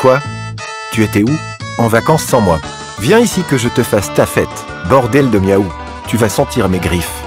Quoi? Tu étais où? En vacances sans moi. Viens ici que je te fasse ta fête. Bordel de miaou. Tu vas sentir mes griffes.